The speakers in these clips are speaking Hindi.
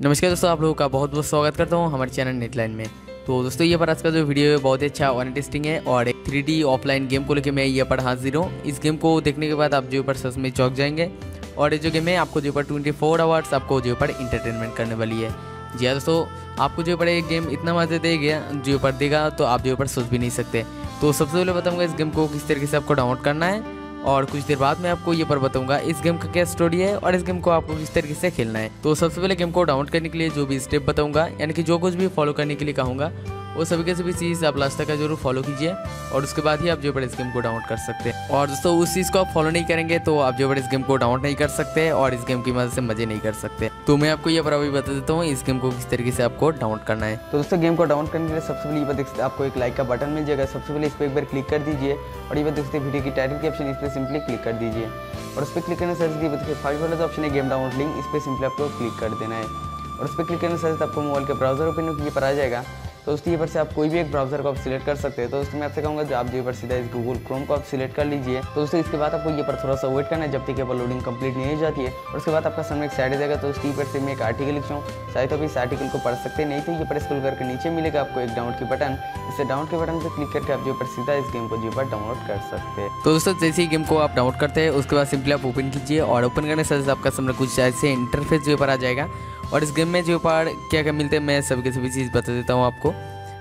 नमस्कार दोस्तों, आप लोगों का बहुत बहुत स्वागत करता हूँ हमारे चैनल नेटलाइन में। तो दोस्तों, ये पर आज का जो वीडियो है, बहुत ही अच्छा और इंटरेस्टिंग है और एक थ्री ऑफलाइन गेम को लेकर मैं ये पर हाजिर हूँ। इस गेम को देखने के बाद आप जो पर सच में चौक जाएँगे और ये जो गेम है, आपको जो पर ट्वेंटी फोर आवर्स आपको जो पर इंटरटेनमेंट करने वाली है। जी हाँ दोस्तों, आपको जो पर गेम इतना मज़े देगा जो पर देगा तो आप जो पर सोच भी नहीं सकते। तो सबसे पहले बताऊँगा इस गेम को किस तरीके से आपको डाउनलोड करना है। और कुछ देर बाद मैं आपको ये पर बताऊँगा, इस गेम का क्या स्टोरी है और इस गेम को आपको किस तरीके से खेलना है। तो सबसे पहले गेम को डाउनलोड करने के लिए जो भी स्टेप बताऊँगा, यानी कि जो कुछ भी फॉलो करने के लिए कहूँगा वो सभी के सभी चीज़ आप लास्ट तक ज़रूर फॉलो कीजिए और उसके बाद ही आप जो इस गेम को डाउनलोड कर सकते हैं। और दोस्तों, उस चीज़ को आप फॉलो नहीं करेंगे तो आप जो इस गेम को डाउनलोड नहीं कर सकते और इस गेम की मदद से मज़े नहीं कर सकते। तो मैं आपको ये अभी बता देता हूँ, इस गेम को किस तरीके से आपको डाउनलोड करना है। तो दोस्तों गेम को डाउनलोड करने के लिए सबसे पहले ये सकते आपको एक लाइक का बटन मिल जाएगा। सबसे पहले इस पर एक बार क्लिक कर दीजिए और ये देख सकते वीडियो की टाइटल के ऑप्शन इस पर सिंपली क्लिक कर दीजिए। और उस पर क्लिक करने से फ़र्स्ट वाला जो ऑप्शन है गेम डाउनलोड लिंक इस पर सिंपली आपको क्लिक कर देना है। और उस पर क्लिक करने से आपको मोबाइल के ब्राउज़र ओपन पर आ जाएगा। तो ये पर से आप कोई भी एक ब्राउज़र को आप सिलेक्ट कर सकते हैं। तो दोस्तों मैं आपसे कहूँगा जो आप जो पर सीधा इस गूगल क्रोम को आप सिलेक्ट कर लीजिए तो दोस्तों इसके बाद आपको ये पर थोड़ा सा वेट करना है, जब तक ये पर लोडिंग कंप्लीट नहीं हो जाती है। और उसके बाद आपका सामने एक साइड जाएगा तो उसके ऊपर से मैं एक आर्टिकल लिखता हूँ। चाहे तो इस आर्टिकल को पढ़ सकते नहीं तो ये पर स्कूल करके नीचे मिलेगा आपको एक डाउनलोड की बटन इसे डाउनलोड के बटन पर क्लिक करके आप जो पर सीधा इस गेम को जो पर डाउनलोड कर सकते हैं। तो दोस्तों, जैसे ही गेम को आप डाउनलोड करते हैं, उसके बाद सिंपली आप ओपन कीजिए और ओपन करने से आपका सामने कुछ ऐसे इंटरफेस जो पर आ जाएगा। और इस गेम में जो पर क्या क्या मिलते हैं, मैं सभी के सभी चीज़ बता देता हूँ आपको।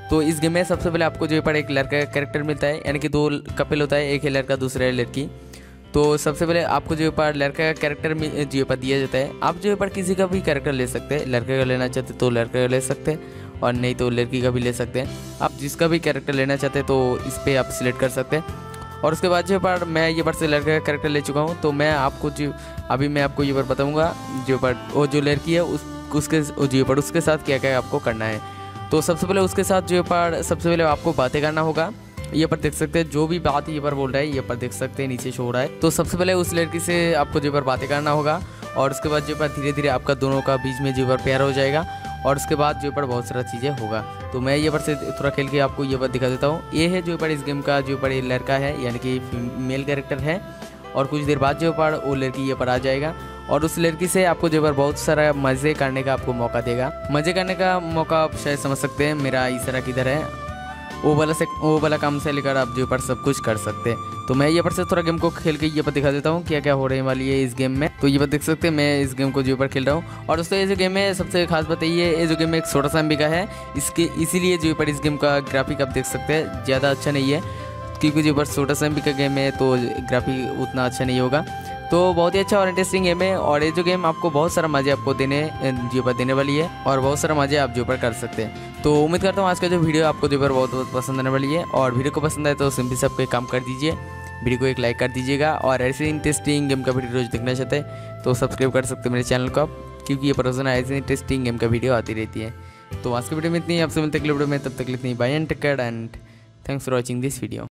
तो इस गेम में सबसे पहले आपको जो पर एक लड़का का कैरेक्टर मिलता है, यानी कि दो कपिल होता है, एक है लड़का, दूसरा है लड़की। तो सबसे पहले आपको जो पर लड़का का कैरेक्टर जो पर दिया जाता है, आप जो पर किसी का भी कैरेक्टर ले सकते हैं। लड़के का लेना चाहते तो लड़के का ले सकते हैं, और नहीं तो लड़की का भी ले सकते हैं। आप जिसका भी कैरेक्टर लेना चाहते हैं तो इस पर आप सिलेक्ट कर सकते हैं। और उसके बाद जो पर मैं ये पर से लड़के का कैरेक्टर ले चुका हूँ तो मैं आपको जो, अभी मैं आपको ये बार बताऊँगा, जो पर वो जो लड़की है, उस उसके जो पर उसके साथ क्या क्या आपको करना है तो सबसे पहले उसके साथ जो पर सबसे पहले आपको बातें करना होगा ये पर देख सकते हैं जो भी बात ये पर बोल रहा है ये पर देख सकते हैं नीचे शो हो रहा है तो सबसे पहले उस लड़की से आपको जो पर बातें करना होगा और उसके बाद जो पर धीरे धीरे आपका दोनों का बीच में जो पर प्यार हो जाएगा और उसके बाद जो पर बहुत सारा चीज़ें होगा तो मैं ये पर से थोड़ा खेल के आपको ये बात दिखा देता हूँ ये है जो पर इस गेम का जो पर लड़का है यानी कि मेल कैरेक्टर है और कुछ देर बाद जो पर वो लड़की ये पर आ जाएगा और उस लड़की से आपको जो बहुत सारा मज़े करने का आपको मौका देगा। मज़े करने का मौका आप शायद समझ सकते हैं, मेरा इशारा किधर है? वो वाला से, वो वाला काम से लेकर आप जो पर सब कुछ कर सकते हैं। तो मैं ये पर से थोड़ा गेम को खेल के ये पर दिखा देता हूँ क्या क्या हो रही वाली है इस गेम में। तो ये पर देख सकते हैं, मैं इस गेम को जो पर खेल रहा हूँ। और दोस्तों, ये जो गेम है, सबसे खास बात ये ये जो गेम एक छोटा सा का है, इसके, इसीलिए जो पर इस गेम का ग्राफिक आप देख सकते हैं, ज़्यादा अच्छा नहीं है। क्योंकि जो पर छोटा सा का गेम है तो ग्राफिक उतना अच्छा नहीं होगा। तो बहुत ही अच्छा और इंटरेस्टिंग गेम है और ये जो गेम आपको बहुत सारा मज़े आपको देने जो पर देने वाली है और बहुत सारा मज़े आप जो पर कर सकते हैं। तो उम्मीद करता हूँ आज का जो वीडियो आपको जो पर बहुत बहुत पसंद आने वाली है और वीडियो को पसंद आए तो सिंपली सबको एक काम कर दीजिए वीडियो को एक लाइक कर दीजिएगा और ऐसे इंटरेस्टिंग गेम का वीडियो रोज देखना चाहते हैं तो सब्सक्राइब कर सकते हैं मेरे चैनल को आप, क्योंकि ये रोज़ाना ऐसे इंटरेस्टिंग गेम का वीडियो आती रहती है। तो आज के वीडियो में इतनी आपसे मिलते अगले वीडियो में, तब तक इतनी bye and take and thanks for watching this video